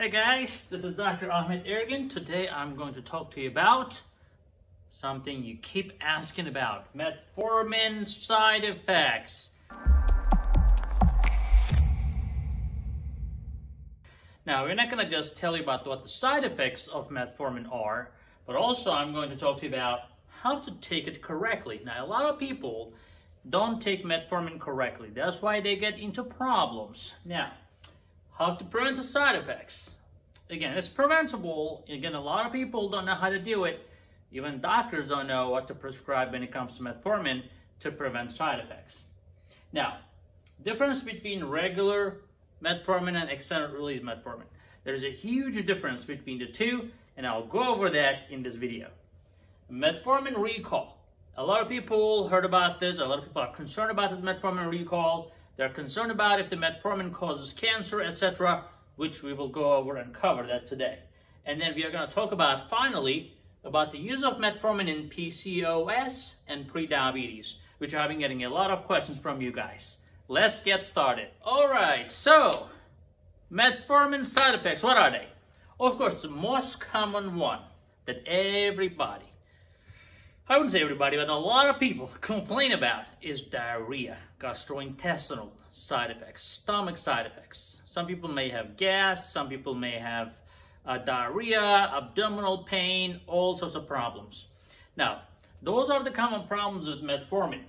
Hey guys, this is Dr. Ahmed Ergin. Today I'm going to talk to you about something you keep asking about, metformin side effects. Now, we're not going to just tell you about what the side effects of metformin are, but also I'm going to talk to you about how to take it correctly. Now, a lot of people don't take metformin correctly. That's why they get into problems. Now, how to prevent the side effects. Again, it's preventable. Again, a lot of people don't know how to do it. Even doctors don't know what to prescribe when it comes to metformin to prevent side effects. Now, difference between regular metformin and extended release metformin. There's a huge difference between the two, and I'll go over that in this video. Metformin recall. A lot of people heard about this. A lot of people are concerned about this metformin recall. They're concerned about if the metformin causes cancer, etc., which we will go over and cover that today. And then we are going to talk about, finally, about the use of metformin in PCOS and prediabetes, which I've been getting a lot of questions from you guys. Let's get started. All right, so metformin side effects, what are they? Of course, the most common one that everybody I wouldn't say everybody, but a lot of people complain about is diarrhea, gastrointestinal side effects, stomach side effects. Some people may have gas, some people may have uh, diarrhea, abdominal pain, all sorts of problems. Now, those are the common problems with metformin.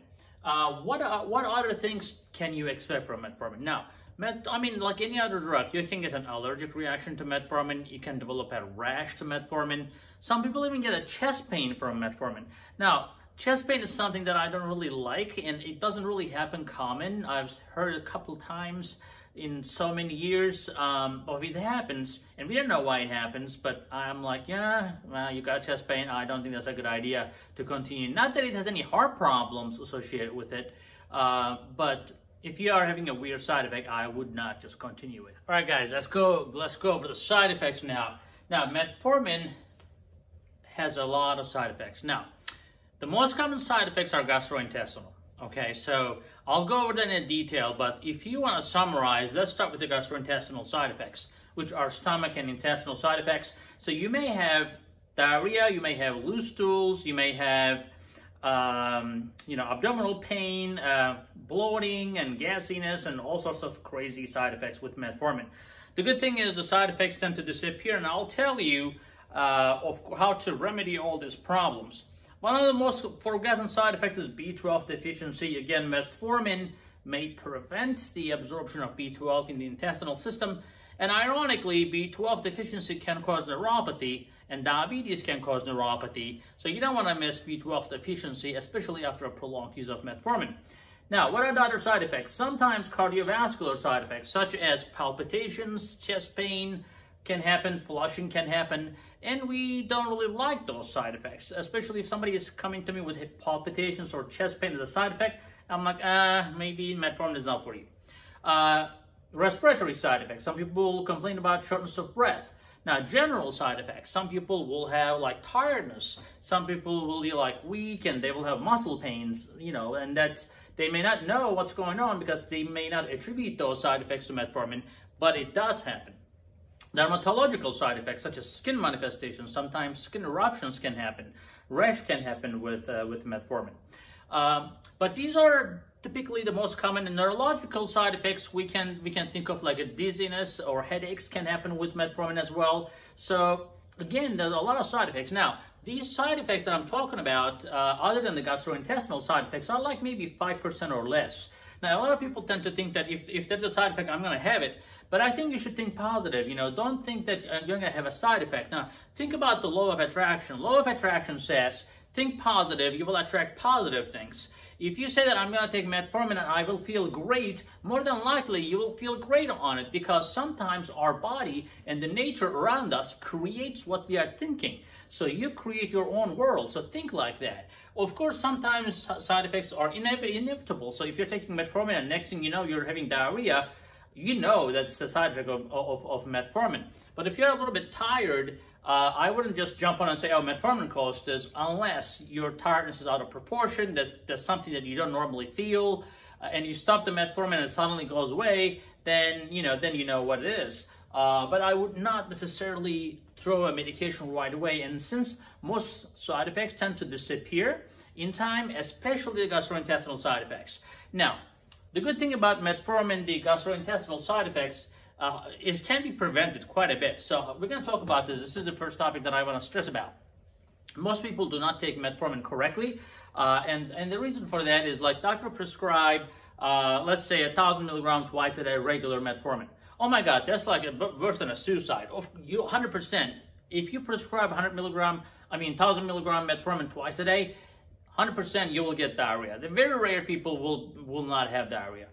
Uh, what, uh, what other things can you expect from metformin? Now, Met, I mean, like any other drug, you can get an allergic reaction to metformin. You can develop a rash to metformin. Some people even get a chest pain from metformin. Now, chest pain is something that I don't really like, and it doesn't really happen common. I've heard a couple times in so many years, um, if it happens, and we don't know why it happens, but I'm like, yeah, well, you got chest pain. I don't think that's a good idea to continue. Not that it has any heart problems associated with it, uh, but if you are having a weird side effect, I would not just continue it. All right, guys, let's go. Let's go over the side effects now. Now, metformin has a lot of side effects. Now, the most common side effects are gastrointestinal. Okay, so I'll go over that in detail, but if you want to summarize, let's start with the gastrointestinal side effects, which are stomach and intestinal side effects. So you may have diarrhea, you may have loose stools, you may have um, you know, abdominal pain, uh, bloating and gassiness and all sorts of crazy side effects with metformin. The good thing is the side effects tend to disappear and I'll tell you uh, of how to remedy all these problems. One of the most forgotten side effects is B12 deficiency. Again, metformin may prevent the absorption of B12 in the intestinal system and ironically, B12 deficiency can cause neuropathy, and diabetes can cause neuropathy. So you don't want to miss B12 deficiency, especially after a prolonged use of metformin. Now, what are the other side effects? Sometimes cardiovascular side effects, such as palpitations, chest pain can happen, flushing can happen, and we don't really like those side effects, especially if somebody is coming to me with palpitations or chest pain as a side effect. I'm like, ah, uh, maybe metformin is not for you. Uh, respiratory side effects. Some people complain about shortness of breath. Now, general side effects. Some people will have like tiredness. Some people will be like weak and they will have muscle pains, you know, and that they may not know what's going on because they may not attribute those side effects to metformin, but it does happen. Dermatological side effects such as skin manifestations, sometimes skin eruptions can happen. Rash can happen with, uh, with metformin. Um, but these are typically the most common neurological side effects we can we can think of like a dizziness or headaches can happen with metformin as well. So again there's a lot of side effects. Now these side effects that i'm talking about uh, other than the gastrointestinal side effects are like maybe 5% or less. Now a lot of people tend to think that if, if there's a side effect i'm going to have it. But i think you should think positive you know. Don't think that uh, you're going to have a side effect. Now think about the law of attraction. Law of attraction says think positive you will attract positive things if you say that I'm going to take metformin and I will feel great, more than likely you will feel great on it because sometimes our body and the nature around us creates what we are thinking. So you create your own world. So think like that. Of course, sometimes side effects are inevitable. So if you're taking metformin and next thing you know, you're having diarrhea, you know that's a side effect of, of, of metformin. But if you're a little bit tired, uh, I wouldn't just jump on and say, oh, metformin caused this, unless your tiredness is out of proportion, that there's something that you don't normally feel, uh, and you stop the metformin and it suddenly goes away, then, you know, then you know what it is. uh, but I would not necessarily throw a medication right away. And since most side effects tend to disappear in time, especially the gastrointestinal side effects. Now, the good thing about metformin, the gastrointestinal side effects, uh, is can be prevented quite a bit. So we're going to talk about this. This is the first topic that I want to stress about. Most people do not take metformin correctly, uh, and and the reason for that is like doctor prescribe, uh, let's say a thousand milligram twice a day regular metformin. Oh my God, that's like a, worse than a suicide. Of you, hundred percent. If you prescribe 100 milligram, I mean 1000 milligram metformin twice a day, 100% you will get diarrhea. The very rare people will will not have diarrhea.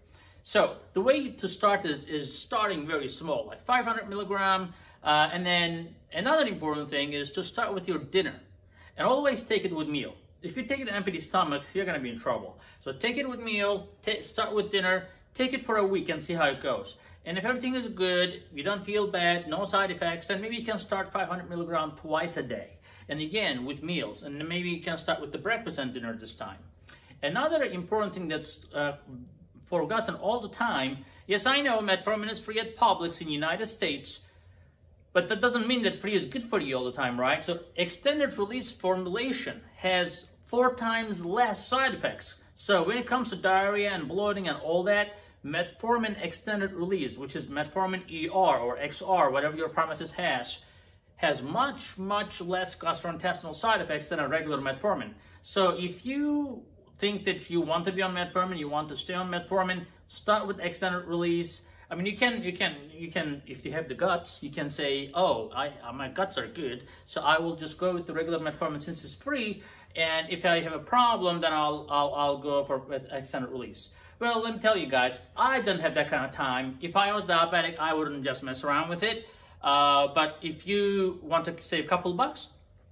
So the way to start is, is starting very small, like 500 milligram. Uh, and then another important thing is to start with your dinner and always take it with meal. If you take it empty stomach, you're going to be in trouble. So take it with meal, start with dinner, take it for a week and see how it goes. And if everything is good, you don't feel bad, no side effects, then maybe you can start 500 milligram twice a day. And again, with meals. And maybe you can start with the breakfast and dinner this time. Another important thing that's uh, forgotten all the time, yes, I know metformin is free at Publix in the United States, but that doesn't mean that free is good for you all the time, right? So extended release formulation has four times less side effects. So when it comes to diarrhea and bloating and all that, metformin extended release, which is metformin ER or XR, whatever your pharmacist has, has much, much less gastrointestinal side effects than a regular metformin. So if you think that you want to be on metformin, you want to stay on metformin, start with extended release. I mean, you can, you can, you can, if you have the guts, you can say, oh, I, uh, my guts are good, so I will just go with the regular metformin since it's free. And if I have a problem, then I'll, I'll, I'll go for extended release. Well, let me tell you guys, I don't have that kind of time. If I was diabetic, I wouldn't just mess around with it. Uh, but if you want to save a couple bucks,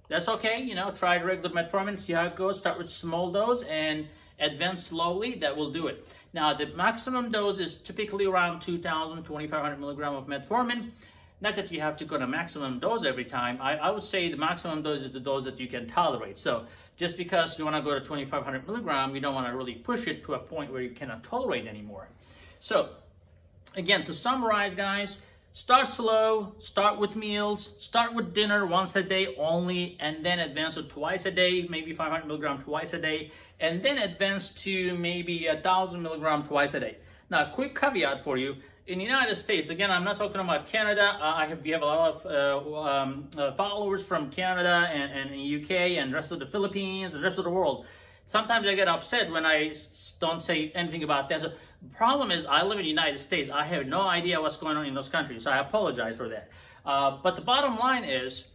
that's okay. You know, try regular metformin, see how it goes. Start with small dose and advance slowly. That will do it. Now, the maximum dose is typically around 2,000, 2,500 milligram of metformin. Not that you have to go to maximum dose every time. I, I would say the maximum dose is the dose that you can tolerate. So just because you want to go to 2,500 milligram, you don't want to really push it to a point where you cannot tolerate anymore. So again, to summarize, guys, Start slow, start with meals, start with dinner once a day only, and then advance to twice a day, maybe 500 milligram twice a day, and then advance to maybe a thousand milligram twice a day. Now, quick caveat for you. In the United States, again, I'm not talking about Canada. I have, we have a lot of uh, um, uh, followers from Canada and, and UK and rest of the Philippines, the rest of the world. Sometimes I get upset when I don't say anything about that. So problem is I live in the United States. I have no idea what's going on in those countries, so I apologize for that. Uh, but the bottom line is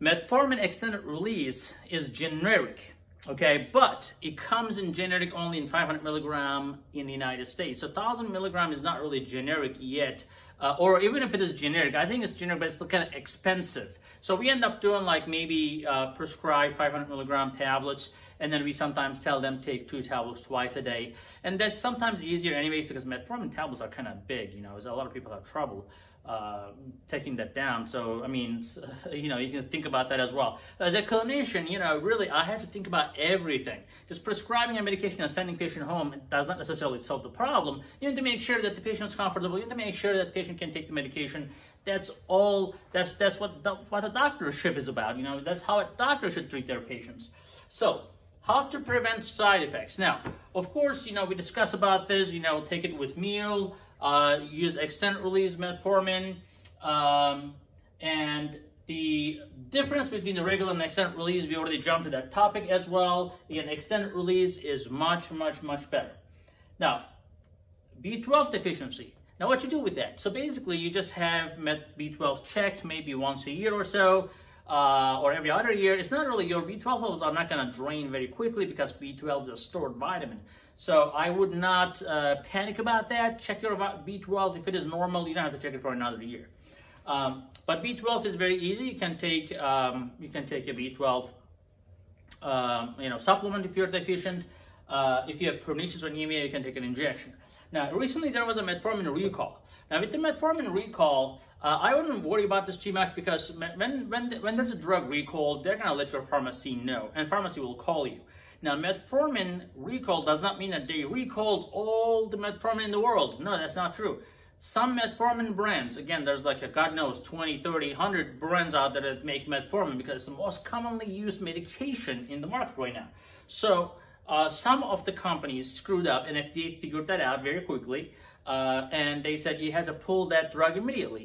metformin extended release is generic, okay? But it comes in generic only in 500 milligram in the United States. So 1,000 milligram is not really generic yet. Uh, or even if it is generic, I think it's generic, but it's still kind of expensive. So we end up doing like maybe uh, prescribed 500 milligram tablets and then we sometimes tell them take two tablets twice a day. And that's sometimes easier anyways because metformin tablets are kind of big, you know, a lot of people have trouble uh, taking that down. So, I mean, you know, you can think about that as well. As a clinician, you know, really, I have to think about everything. Just prescribing a medication and sending patient home does not necessarily solve the problem. You need to make sure that the patient is comfortable. You need to make sure that patient can take the medication. That's all. That's that's what the, what a doctorship is about. You know, that's how a doctor should treat their patients. So, how to prevent side effects. Now, of course, you know, we discussed about this, you know, take it with meal, uh, use extended release metformin, um, and the difference between the regular and extended release, we already jumped to that topic as well. Again, extended release is much, much, much better. Now, B12 deficiency. Now, what you do with that? So basically, you just have met B12 checked maybe once a year or so uh, or every other year, it's not really, your B12 levels are not going to drain very quickly because B12 is a stored vitamin. So I would not uh, panic about that. Check your B12. If it is normal, you don't have to check it for another year. Um, but B12 is very easy. You can take um, you can take a B12 um, you know supplement if you're deficient. Uh, if you have pernicious anemia, you can take an injection. Now, recently there was a metformin recall. Now, with the metformin recall, uh, I wouldn't worry about this too much because when, when, when there's a drug recall, they're going to let your pharmacy know, and pharmacy will call you. Now, metformin recall does not mean that they recalled all the metformin in the world. No, that's not true. some metformin brands, again, there's like a God knows 20, 30, 100 brands out there that make metformin because it's the most commonly used medication in the market right now. So uh, some of the companies screwed up and FDA figured that out very quickly uh, and they said you had to pull that drug immediately.